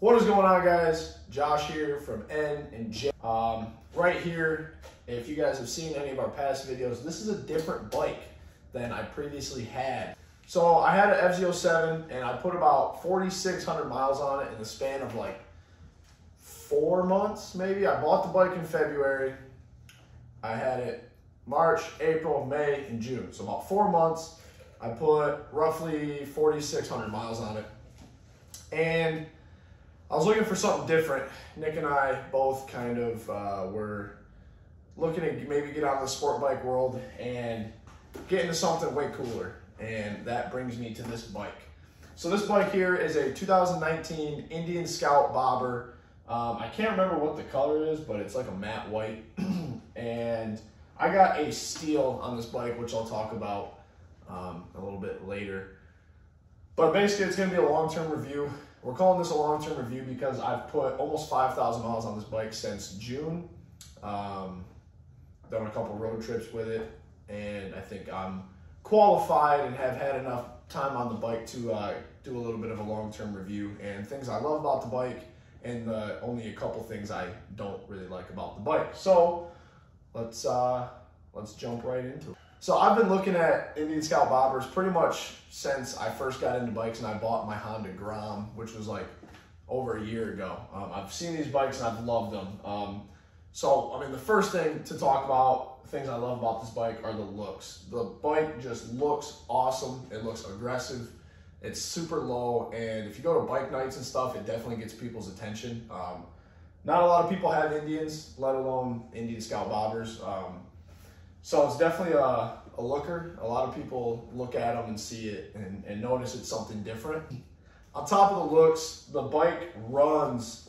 What is going on guys? Josh here from N and J. Um, right here, if you guys have seen any of our past videos, this is a different bike than I previously had. So I had an FZ07 and I put about 4,600 miles on it in the span of like four months maybe. I bought the bike in February. I had it March, April, May, and June. So about four months. I put roughly 4,600 miles on it. And I was looking for something different. Nick and I both kind of uh, were looking to maybe get out of the sport bike world and get into something way cooler. And that brings me to this bike. So this bike here is a 2019 Indian Scout Bobber. Um, I can't remember what the color is, but it's like a matte white. and I got a steal on this bike, which I'll talk about um, a little bit later. But basically, it's going to be a long-term review. We're calling this a long-term review because I've put almost 5,000 miles on this bike since June. Um, done a couple road trips with it, and I think I'm qualified and have had enough time on the bike to uh, do a little bit of a long-term review and things I love about the bike and uh, only a couple things I don't really like about the bike. So let's uh, let's jump right into it. So I've been looking at Indian Scout bobbers pretty much since I first got into bikes and I bought my Honda Grom, which was like over a year ago. Um, I've seen these bikes and I've loved them. Um, so, I mean, the first thing to talk about, things I love about this bike are the looks. The bike just looks awesome. It looks aggressive. It's super low. And if you go to bike nights and stuff, it definitely gets people's attention. Um, not a lot of people have Indians, let alone Indian Scout bobbers. Um, so it's definitely a, a looker. A lot of people look at them and see it and, and notice it's something different. On top of the looks, the bike runs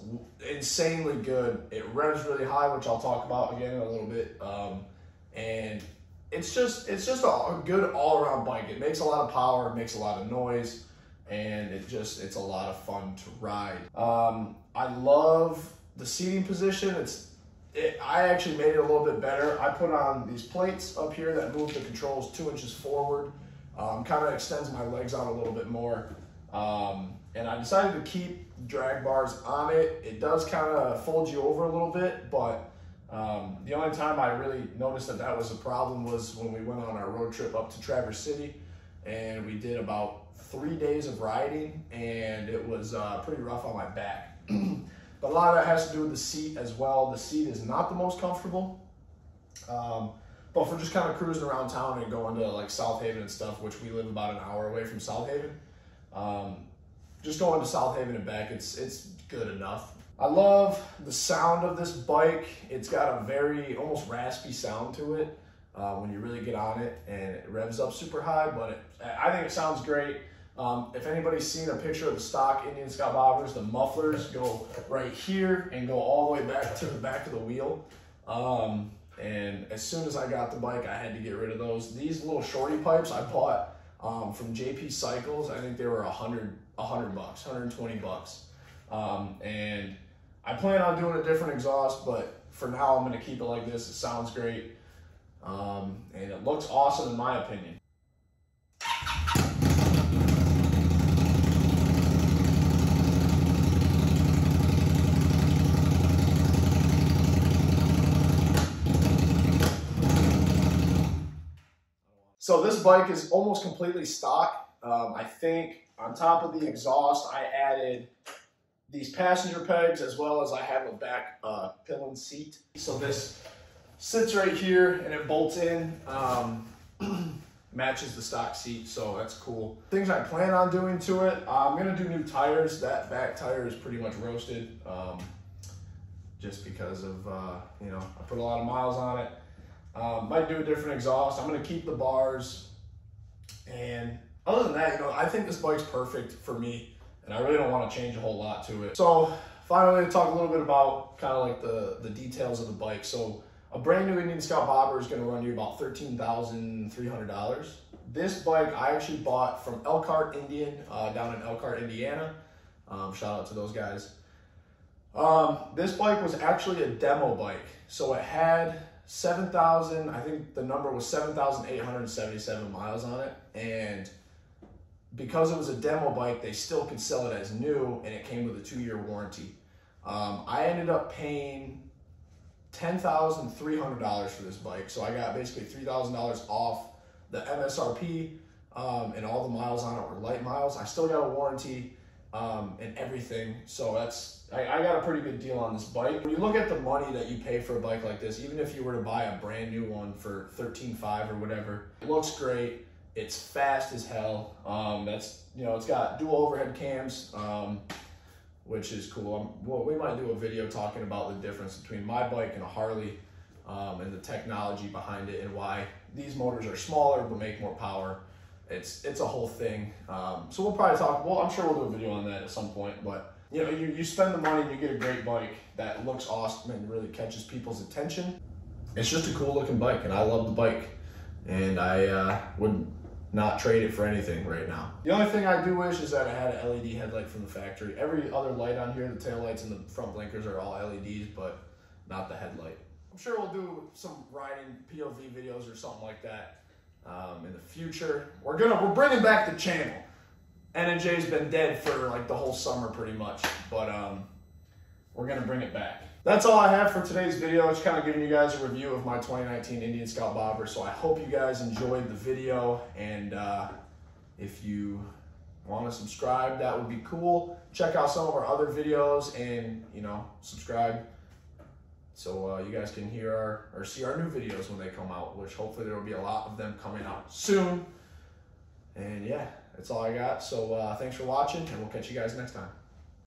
insanely good. It revs really high, which I'll talk about again in a little bit. Um, and it's just it's just a good all around bike. It makes a lot of power, it makes a lot of noise, and it just it's a lot of fun to ride. Um, I love the seating position. It's it, I actually made it a little bit better. I put on these plates up here that move the controls two inches forward. Um, kind of extends my legs out a little bit more. Um, and I decided to keep drag bars on it. It does kind of fold you over a little bit, but um, the only time I really noticed that that was a problem was when we went on our road trip up to Traverse City and we did about three days of riding and it was uh, pretty rough on my back. but a lot of that has to do with the seat as well. The seat is not the most comfortable. Um, but for just kind of cruising around town and going to like South Haven and stuff, which we live about an hour away from South Haven, um, just going to South Haven and back, it's it's good enough. I love the sound of this bike. It's got a very almost raspy sound to it uh, when you really get on it, and it revs up super high. But it, I think it sounds great. Um, if anybody's seen a picture of the stock Indian Scout Bobbers, the mufflers go right here and go all the way back to the back of the wheel. Um, and as soon as I got the bike, I had to get rid of those. These little shorty pipes I bought um, from JP Cycles. I think they were a hundred, a hundred bucks, 120 bucks. Um, and I plan on doing a different exhaust, but for now I'm gonna keep it like this. It sounds great. Um, and it looks awesome in my opinion. So this bike is almost completely stock. Um, I think on top of the exhaust, I added these passenger pegs as well as I have a back uh, pillion seat. So this sits right here and it bolts in, um, matches the stock seat, so that's cool. Things I plan on doing to it, I'm gonna do new tires. That back tire is pretty much roasted um, just because of, uh, you know, I put a lot of miles on it. Um, might do a different exhaust. I'm gonna keep the bars. And other than that, you know, I think this bike's perfect for me and I really don't want to change a whole lot to it. So finally to talk a little bit about kind of like the, the details of the bike. So a brand new Indian Scout Bobber is gonna run you about $13,300. This bike I actually bought from Elkhart Indian uh, down in Elkhart, Indiana. Um, shout out to those guys. Um, this bike was actually a demo bike. So it had 7,000, I think the number was 7,877 miles on it. And because it was a demo bike, they still could sell it as new, and it came with a two-year warranty. Um, I ended up paying ten thousand three hundred dollars for this bike, so I got basically three thousand dollars off the MSRP, um, and all the miles on it were light miles. I still got a warranty um, and everything, so that's I, I got a pretty good deal on this bike. When you look at the money that you pay for a bike like this, even if you were to buy a brand new one for thirteen five or whatever, it looks great. It's fast as hell. Um, that's you know, it's got dual overhead cams, um, which is cool. Um, well, we might do a video talking about the difference between my bike and a Harley, um, and the technology behind it, and why these motors are smaller but make more power. It's it's a whole thing. Um, so we'll probably talk. Well, I'm sure we'll do a video on that at some point. But you know, you, you spend the money and you get a great bike that looks awesome and really catches people's attention. It's just a cool looking bike, and I love the bike, and I uh, would not trade it for anything right now. The only thing I do wish is that I had an LED headlight from the factory. Every other light on here, the tail lights and the front blinkers are all LEDs, but not the headlight. I'm sure we'll do some riding POV videos or something like that um, in the future. We're gonna we're bringing back the channel. NNJ's been dead for like the whole summer pretty much, but um, we're gonna bring it back. That's all I have for today's video. It's kind of giving you guys a review of my 2019 Indian Scout Bobber. So I hope you guys enjoyed the video. And uh, if you want to subscribe, that would be cool. Check out some of our other videos and, you know, subscribe so uh, you guys can hear our, or see our new videos when they come out, which hopefully there will be a lot of them coming out soon. And yeah, that's all I got. So uh, thanks for watching, and we'll catch you guys next time.